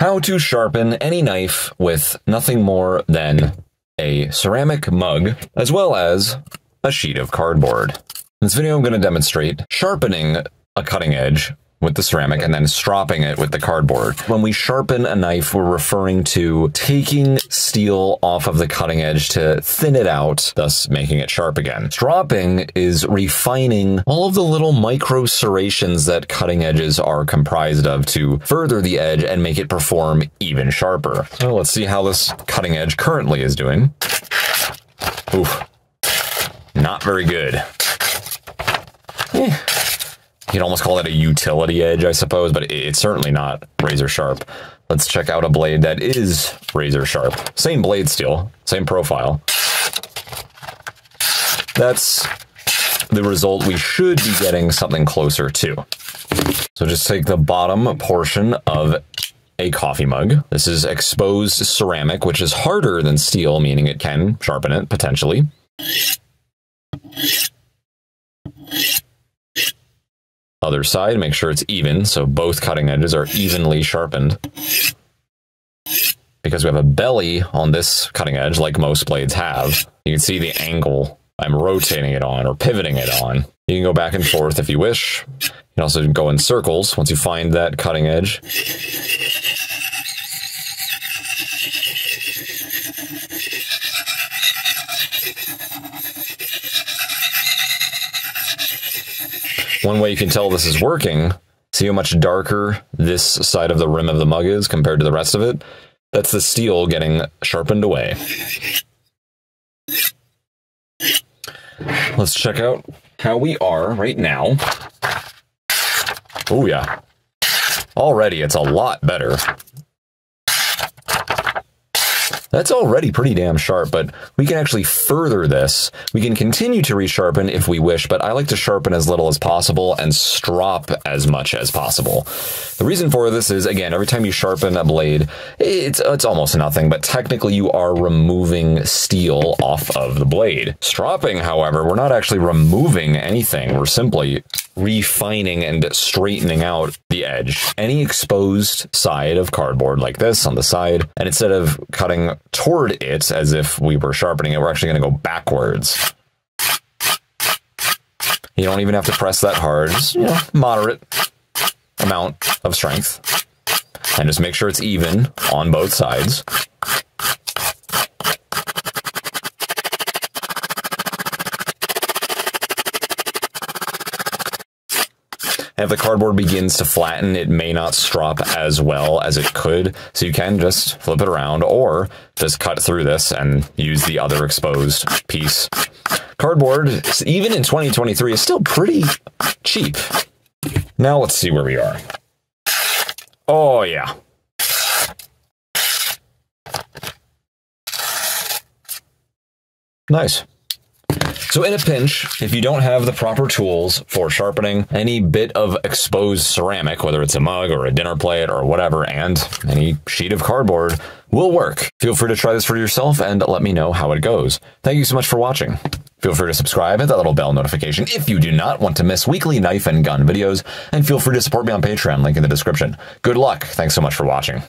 How to sharpen any knife with nothing more than a ceramic mug, as well as a sheet of cardboard. In this video, I'm going to demonstrate sharpening a cutting edge with the ceramic and then stropping it with the cardboard. When we sharpen a knife, we're referring to taking steel off of the cutting edge to thin it out, thus making it sharp again. Stropping is refining all of the little micro serrations that cutting edges are comprised of to further the edge and make it perform even sharper. So let's see how this cutting edge currently is doing. Oof. Not very good. Eh. You'd almost call it a utility edge, I suppose, but it's certainly not razor sharp. Let's check out a blade that is razor sharp. Same blade steel, same profile. That's the result we should be getting something closer to. So just take the bottom portion of a coffee mug. This is exposed ceramic, which is harder than steel, meaning it can sharpen it, potentially. Other side, make sure it's even, so both cutting edges are evenly sharpened. Because we have a belly on this cutting edge, like most blades have, you can see the angle I'm rotating it on or pivoting it on. You can go back and forth if you wish. You can also go in circles once you find that cutting edge. One way you can tell this is working, see how much darker this side of the rim of the mug is compared to the rest of it? That's the steel getting sharpened away. Let's check out how we are right now. Oh yeah. Already it's a lot better. That's already pretty damn sharp, but we can actually further this. We can continue to resharpen if we wish, but I like to sharpen as little as possible and strop as much as possible. The reason for this is, again, every time you sharpen a blade, it's, it's almost nothing, but technically you are removing steel off of the blade. Stropping, however, we're not actually removing anything. We're simply refining and straightening out the edge. Any exposed side of cardboard like this on the side, and instead of cutting toward it as if we were sharpening it, we're actually going to go backwards. You don't even have to press that hard, just, you know, moderate amount of strength. And just make sure it's even on both sides. And if the cardboard begins to flatten, it may not strop as well as it could. So you can just flip it around or just cut through this and use the other exposed piece. Cardboard, even in 2023, is still pretty cheap. Now let's see where we are. Oh, yeah. Nice. So in a pinch, if you don't have the proper tools for sharpening any bit of exposed ceramic, whether it's a mug or a dinner plate or whatever, and any sheet of cardboard will work. Feel free to try this for yourself and let me know how it goes. Thank you so much for watching. Feel free to subscribe, hit that little bell notification if you do not want to miss weekly knife and gun videos, and feel free to support me on Patreon, link in the description. Good luck. Thanks so much for watching.